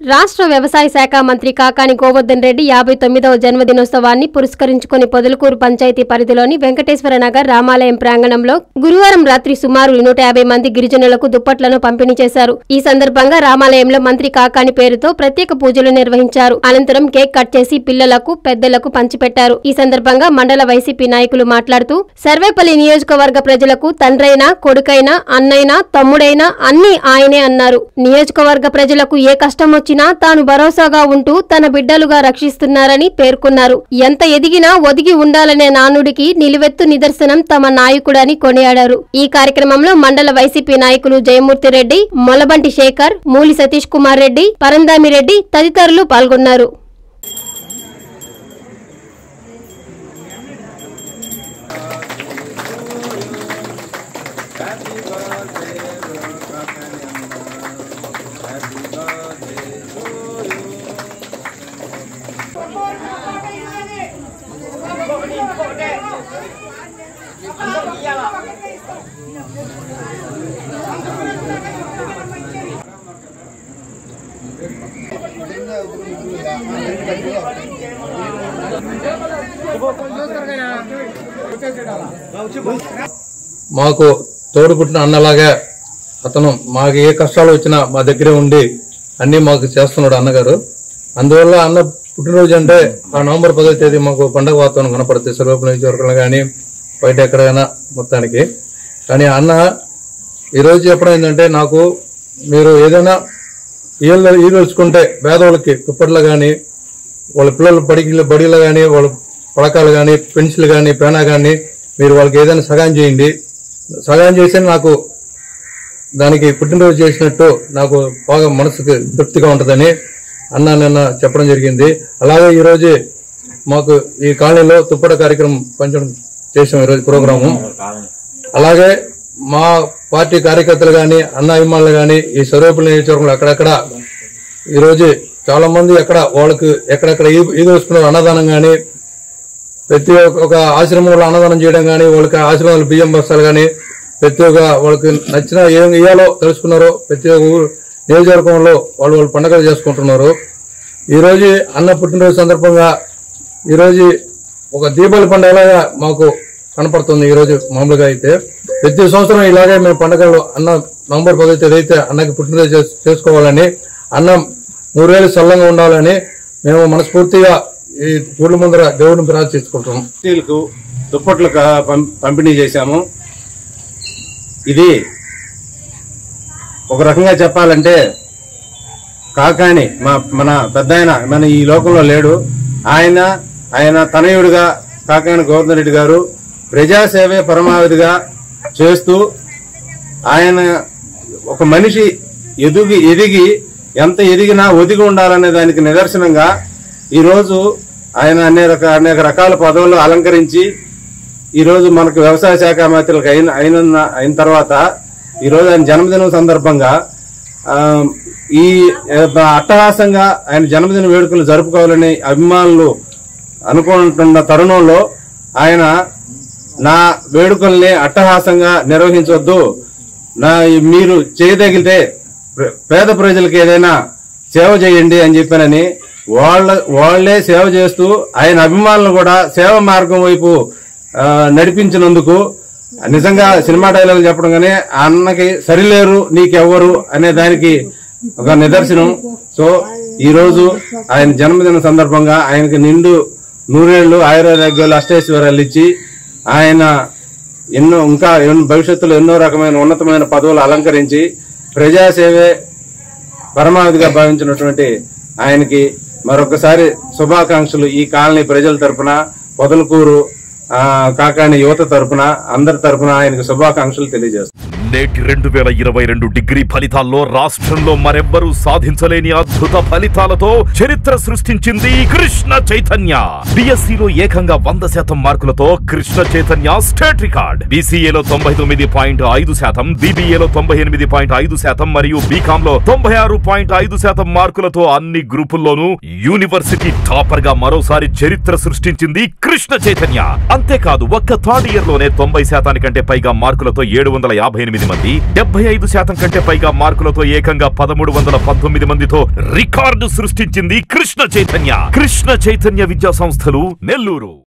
రాష్ట్ర వ్యవసాయ శాఖ మంత్రి కాకాని గోవర్ధన్ రెడ్డి యాభై తొమ్మిదవ జన్మదినోత్సవాన్ని పురస్కరించుకుని పొదలకూరు పంచాయతీ పరిధిలోని వెంకటేశ్వర నగర్ రామాలయం ప్రాంగణంలో గురువారం రాత్రి సుమారు నూట యాభై మంది గిరిజనులకు దుప్పట్లను పంపిణీ చేశారు. ఈ సందర్భంగా రామాలయంలో మంత్రి కాకాని పేరుతో ప్రత్యేక పూజలు నిర్వహించారు. అనంతరం కేక్ కట్ చేసి పిల్లలకు పెద్దలకు పంచిపెట్టారు. ఈ సందర్భంగా మండల వైసీపీ నాయకులు మాట్లాడుతూ సర్వేపల్లి నియోజకవర్గ ప్రజలకు తండ్రైనా కొడుకైనా అన్నైనా తమ్ముడైనా అన్ని ఆయనే అన్నారు. నియోజకవర్గ ప్రజలకు ఏ కష్టం వచ్చినా తాను భరోసాగా ఉంటూ తన బిడ్డలుగా రక్షిస్తున్నారని పేర్కొన్నారు. ఎంత ఎదిగినా ఒదిగి ఉండాలనే నానుడికి నిలువెత్తు నిదర్శనం తమ నాయకుడని కొనియాడారు. ఈ కార్యక్రమంలో మండల వైసీపీ నాయకులు జయమూర్తి రెడ్డి మొలబంటి శేఖర్ మూలి సతీష్ కుమార్ రెడ్డి పరందామి రెడ్డి తదితరులు పాల్గొన్నారు. మాకు తోడు పుట్టిన అన్నలాగా అతను మాకు ఏ కష్టాలు వచ్చినా మా దగ్గరే ఉండి అన్ని మాకు చేస్తున్నాడు అన్నగారు. అందువల్ల అన్న పుట్టినరోజు అంటే ఆ నవంబర్ పదో తేదీ మాకు పండగ వాతావరణం కనపడుతుంది. సర్వేపల్లి నియోజకవర్గంలో కానీ బయట ఎక్కడైనా మొత్తానికి. కానీ అన్న ఈరోజు చెప్పడం ఏంటంటే నాకు మీరు ఏదైనా ఈళ్ళు ఈదలుచుకుంటే పేదవాళ్ళకి దుప్పట్లు కానీ వాళ్ళ పిల్లలు బడికి బడిలో కానీ వాళ్ళ పడకాలు కానీ పెన్సిల్ కానీ పేనా కానీ మీరు వాళ్ళకి ఏదైనా సహాయం చేయండి. సహాయం చేస్తే నాకు దానికి పుట్టినరోజు చేసినట్టు నాకు బాగా మనసుకు తృప్తిగా ఉంటుందని అన్న నిన్న చెప్పడం జరిగింది. అలాగే ఈరోజు మాకు ఈ కాలనీలో తుప్పట కార్యక్రమం పంచడం చేసాం ఈరోజు ప్రోగ్రాము. అలాగే మా పార్టీ కార్యకర్తలు కానీ అన్న అభిమానులు కానీ ఈ సర్వేపల్లి నియోజకవర్గంలో అక్కడక్కడ ఈరోజు చాలా మంది ఎక్కడ వాళ్ళకి ఎక్కడెక్కడ ఈ- ఈదు వస్తున్నారు అన్నదానం కానీ ప్రతి ఒక్క ఒక ఆశ్రమంలో అన్నదానం చేయడం కానీ వాళ్ళకి ఆశ్రమాలు బియ్యం బస్తాలు కానీ ప్రతి ఒక్క వాళ్ళకి నచ్చిన ఏం ఇయ్యాలో తెలుసుకున్నారో ప్రతి ఒక్క నియోజకవర్గంలో వాళ్ళు వాళ్ళు పండుగలు చేసుకుంటున్నారు. ఈరోజు అన్న పుట్టినరోజు సందర్భంగా ఈరోజు ఒక దీపావళి పండుగలాగా మాకు కనపడుతుంది ఈ రోజు మామూలుగా అయితే. ప్రతి సంవత్సరం ఇలాగే మేము పండుగలు అన్న నవంబర్ పదో తేదీ అయితే అన్నకి పుట్టినరోజు చేస్- చేసుకోవాలని అన్న వేలు చల్లంగా ఉండాలని మేము మనస్ఫూర్తిగా ఈ ఊళ్ళ ముందర దేవుడిని ప్రార్థించుకుంటున్నాం స్త్రీలకు దుప్పట్లు పంపిణీ చేశాము. ఇది ఒక రకంగా చెప్పాలంటే కాకాని మా మన పెద్ద మన ఈ లోకంలో లేడు. ఆయన ఆయన తనయుడిగా కాకాని గోవర్ధన్ రెడ్డి గారు ప్రజాసేవే పరమావధిగా చేస్తూ ఆయన ఒక మనిషి ఎదుగి ఎదిగి ఎంత ఎదిగినా ఒదిగి ఉండాలనే దానికి నిదర్శనంగా ఈరోజు ఆయన అనేక అనేక రకాల పదవులు అలంకరించి ఈరోజు మనకు వ్యవసాయ శాఖ మంత్రులకు అయిన అయిన అయిన తర్వాత ఈ రోజు ఆయన జన్మదినం సందర్భంగా ఈ అట్టహాసంగా ఆయన జన్మదిన వేడుకలు జరుపుకోవాలని అభిమానులు అనుకుంటున్న తరుణంలో ఆయన నా వేడుకల్ని అట్టహాసంగా నిర్వహించవద్దు నా మీరు చేయదగితే పేద ప్రజలకు ఏదైనా సేవ చేయండి అని చెప్పానని వాళ్ళ వాళ్ళే సేవ చేస్తూ ఆయన అభిమానులు కూడా సేవ మార్గం వైపు నడిపించినందుకు నిజంగా సినిమా డైలాగులు చెప్పడం కానీ ఆ అన్నకి సరిలేరు నీకెవ్వరు అనే దానికి ఒక నిదర్శనం. సో ఈ రోజు ఆయన జన్మదిన సందర్భంగా ఆయనకి నిండు నూరేళ్ళు ఆయుర్వేదాలు అష్టైశ్వర్యాలు ఇచ్చి ఆయన ఎన్నో ఇంకా ఎన్నో- భవిష్యత్తులో ఎన్నో రకమైన ఉన్నతమైన పదవులు అలంకరించి ప్రజాసేవే పరమావధిగా భావించినటువంటి ఆయనకి మరొకసారి శుభాకాంక్షలు ఈ కాలనీ ప్రజల తరపున పొదలకూరు ఆ, కాకాని యువత తరపున అందరి తరపున ఆయనకు శుభాకాంక్షలు తెలియజేస్తాను నేటి రెండు వేల ఇరవై రెండు డిగ్రీ ఫలితాల్లో రాష్ట్రంలో మరెవ్వరూ సాధించలేని అద్భుత ఫలితాలతో చరిత్ర సృష్టించింది కృష్ణ చైతన్య. బిఎస్సిలో ఏకంగా వంద శాతం మార్కులతో కృష్ణ చైతన్య స్టేట్ రికార్డ్. బీసీఏలో తొంభై తొమ్మిది పాయింట్ ఐదు శాతం బీబీఏలో తొంభై ఎనిమిది పాయింట్ ఐదు శాతం మరియు బీకామ్లో తొంభై ఆరు పాయింట్ ఐదు శాతం మార్కులతో అన్ని గ్రూపుల్లోనూ యూనివర్సిటీ టాపర్గా మరోసారి చరిత్ర సృష్టించింది కృష్ణ చైతన్య. అంతేకాదు ఒక్క థర్డ్ ఇయర్లోనే తొంభై శాతానికంటే పైగా మార్కులతో ఏడు వందల యాభై ఎనిమిది ఎనిమిది మంది డెబ్బై ఐదు శాతం కంటే పైగా మార్కులతో ఏకంగా పదమూడు వందల పంతొమ్మిది మందితో రికార్డు సృష్టించింది కృష్ణ చైతన్య. కృష్ణ చైతన్య విద్యా సంస్థలు నెల్లూరు.